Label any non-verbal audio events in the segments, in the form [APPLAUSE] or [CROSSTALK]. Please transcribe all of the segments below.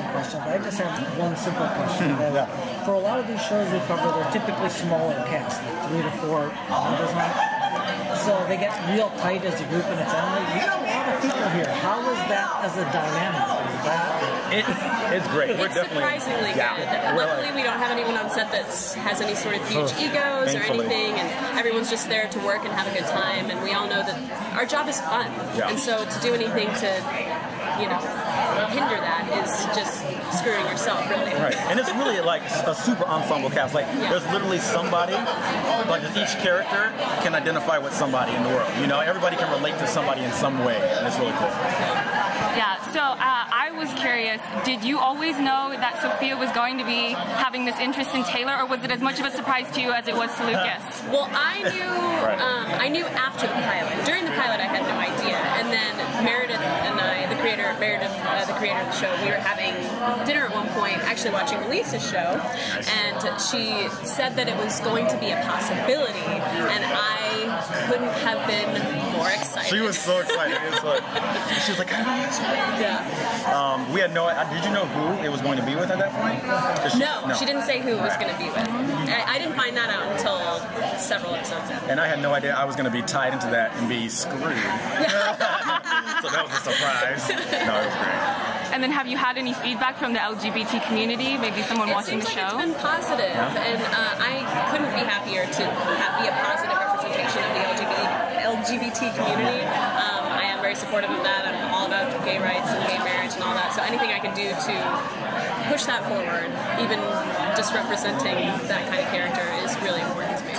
some questions. I just have one simple question. [LAUGHS] Yeah. For a lot of these shows we cover, they're typically smaller casts, like three to four members on it. So they get real tight as a group and a family. You got a lot of people here. How is that as a dynamic? It, it's great. We're It's definitely surprisingly yeah. good. We're Luckily, like- we don't have anyone on set that has any sort of huge Ugh, egos or anything, and everyone's just there to work and have a good time. And we all know that our job is fun, Yeah. and so to do anything to, you know, hinder that is just screwing yourself, really. Right, and it's really like a super ensemble cast. Like, Yeah. there's literally somebody, like each character can identify with somebody in the world. You know, everybody can relate to somebody in some way, and it's really cool. Yeah, so uh, I was curious, did you always know that Sophia was going to be having this interest in Taylor, or was it as much of a surprise to you as it was to Lukas? [LAUGHS] Well, I knew Right. um, I knew after the pilot. During the pilot, I had no idea, and then Meredith and I, the creator, Meredith, uh, the creator of the show, we were having dinner at one point, actually watching Elisa's show, and she said that it was going to be a possibility, and I couldn't have been more excited. She was so excited. It was like, [LAUGHS] she was like, I don't know. yeah. Um, we had no. uh, Did you know who it was going to be with at that point? 'Cause No, she didn't say who it was going to be with. I, I didn't find that out until several episodes in. And I had no idea I was going to be tied into that and be screwed. [LAUGHS] [LAUGHS] so that was a surprise. No, it was great. And then have you had any feedback from the LGBT community? Maybe someone It watching seems the like show? it's been positive, Yeah. and uh, I couldn't be happier to have, be a positive representation of the LGBT, LGBT community. Um, I am very supportive of that. I'm all about gay rights and gay marriage and all that. So anything I can do to push that forward, even just representing that kind of character, is really important to me.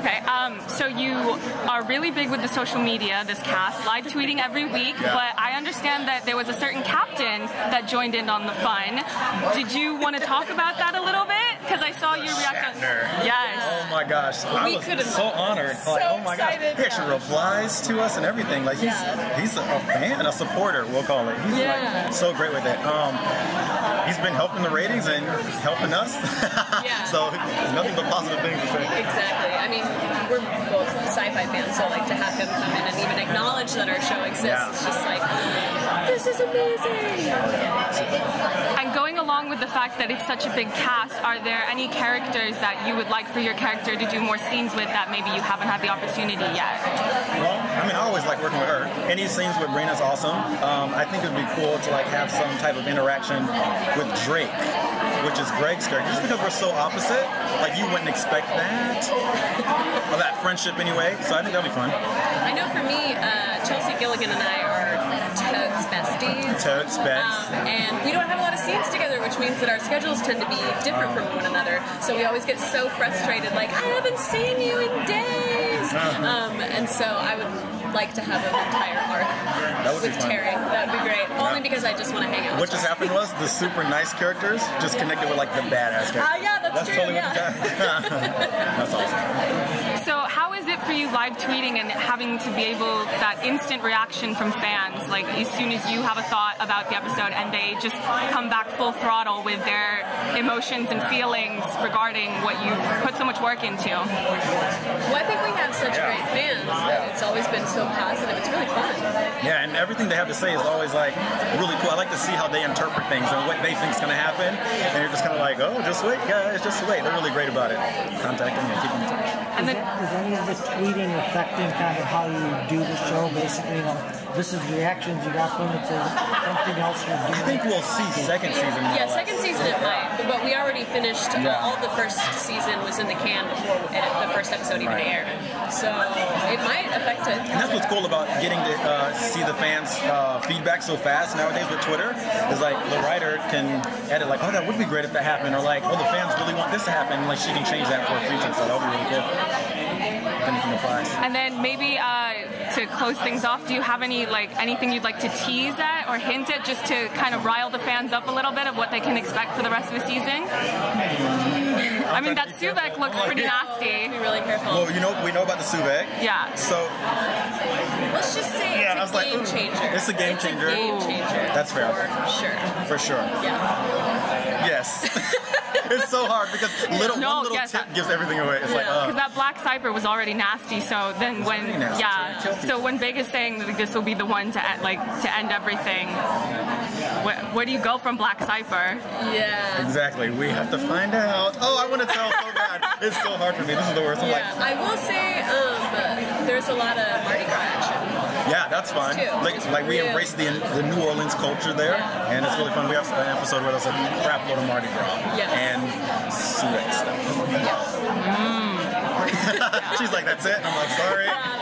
Okay, so you are really big with the social media, this cast, live tweeting every week, Yeah. but I understand that there was a certain captain that joined in on the fun. Did you want to talk about that a little bit? Because I saw you react on. Shatner. Yes. Oh my gosh, I We was could've- so honored. so like, oh my gosh, excited, he actually yeah. replies to us and everything. Like he's Yeah. he's a, a fan, a supporter, we'll call it. He's Yeah. like so great with it. Um, he's been helping the ratings and helping us. [LAUGHS] Yeah. so nothing but positive things to say. Exactly. I mean, we're both sci-fi fans, so like to have him come in and even acknowledge that our show exists, Yeah. it's just like, this is amazing. And going along with the fact that it's such a big cast, are there any characters that you would like for your character to do more scenes with that maybe you haven't had the opportunity yet? Well, I mean, I always like working with her. Any scenes with Brina's awesome. Um, I think it'd be cool to like have some type of interaction with Drake, which is Greg's character. Just because we're so opposite, like you wouldn't expect that friendship anyway. So I think that'll be fun. I know for me, uh, Chelsea Gilligan and I are totes besties. Totes bets. Um, and we don't have a lot of scenes together, which means that our schedules tend to be different from one another. So we always get so frustrated, like, I haven't seen you in days. Um, and so I would like to have an entire arc That would be with fun. Teri. That would be great. Only because I just want to hang out What just happened was the super nice characters just connected with like the badass characters. Ah, yeah, that's true, totally yeah. what just happened. That's awesome. So how is it for you live tweeting and having to be able that instant reaction from fans? Like as soon as you have a thought about the episode and they just come back full throttle with their emotions and feelings regarding what you put so much work into. Well, I think we have such Yeah. great fans that it's always been so positive. It's really fun. Yeah, and everything they have to say is always like really cool. I like to see how they interpret things and what they think is going to happen. And you're just kind of like, oh, just wait, guys, just wait. They're really great about it. Contact them and keep them in touch. And then Is any of the tweeting affecting kind of how you do the show? Basically, you know, this is reactions you got from it to something else you're doing. I think we'll see second season. Yeah, less. second season it might, but we already finished. Yeah. All the first season was in the can before the first episode even Right. aired, so it might affect it. And that's what's cool about getting to uh, see the fans' uh, feedback so fast nowadays with Twitter. Is like the writer can edit like, oh, that would be great if that happened, or like, oh, the fans really want this to happen. Like she can change that for a future, so that would be really cool. If anything applies. and then maybe uh, to close things off, do you have any like anything you'd like to tease at or hint at just to kind of rile the fans up a little bit of what they can expect for the rest of the season? [LAUGHS] I mean that Suvek looks pretty nasty. Be really careful. Well, you know, we know about the Suvek. Yeah. So Let's just say Yeah, I it's was a like, game ooh, changer. it's a game It's changer. game changer. That's fair. For sure. for sure, Yeah. yes. [LAUGHS] [LAUGHS] it's so hard because little No, one little yes, tip I- gives everything away. It's like, Yeah. uh, Because that black Cypher was already nasty. So then when nasty. yeah, It's gonna kill so people. when Vegas saying that this will be the one to end, like to end everything, where, where do you go from black Cypher? Yeah. exactly. We have to find out. Oh, I want to tell so [LAUGHS] bad. [LAUGHS] It's so hard for me. This is the worst. I'm Yeah, like, I will say um, there's a lot of Mardi Gras action. yeah, that's fun. Too. Like, like we real. embrace the the New Orleans culture there, and it's really fun. We have an episode where there's a crap load of Mardi Gras and sweat stuff. Yes. [LAUGHS] She's like, that's it. And I'm like, sorry. Um,